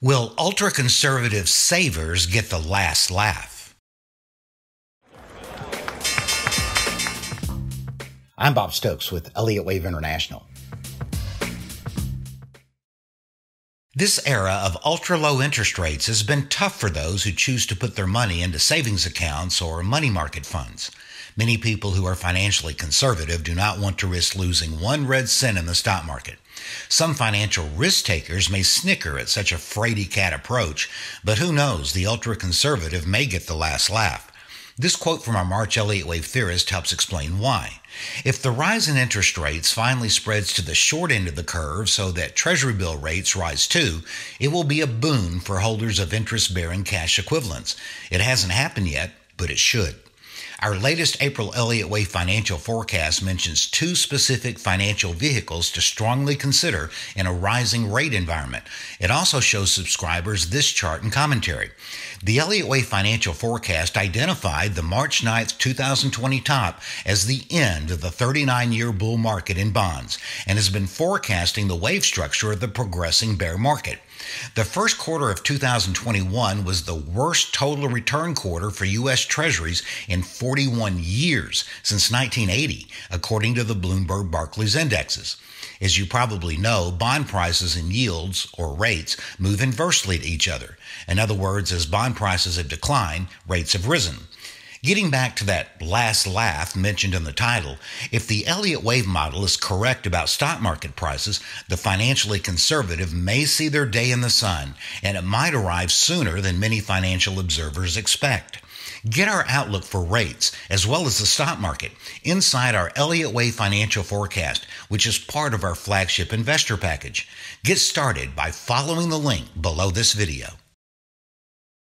Will ultra conservative savers get the last laugh? I'm Bob Stokes with Elliott Wave International. This era of ultra low interest rates has been tough for those who choose to put their money into savings accounts or money market funds. Many people who are financially conservative do not want to risk losing one red cent in the stock market. Some financial risk takers may snicker at such a fraidy cat approach, but who knows, the ultra conservative may get the last laugh. This quote from our March Elliott Wave theorist helps explain why. If the rise in interest rates finally spreads to the short end of the curve so that Treasury bill rates rise too, it will be a boon for holders of interest bearing cash equivalents. It hasn't happened yet, but it should. Our latest April Elliott Wave financial forecast mentions two specific financial vehicles to strongly consider in a rising rate environment. It also shows subscribers this chart and commentary. The Elliott Wave financial forecast identified the March 9th, 2020 top as the end of the 39 year bull market in bonds and has been forecasting the wave structure of the progressing bear market. The first quarter of 2021 was the worst total return quarter for U.S. Treasuries in 41 years since 1980, according to the Bloomberg Barclays indexes. As you probably know, bond prices and yields, or rates, move inversely to each other. In other words, as bond prices have declined, rates have risen. Getting back to that last laugh mentioned in the title, if the Elliott Wave model is correct about stock market prices, the financially conservative may see their day in the sun, and it might arrive sooner than many financial observers expect. Get our outlook for rates as well as the stock market inside our Elliott Wave financial forecast, which is part of our flagship investor package. Get started by following the link below this video.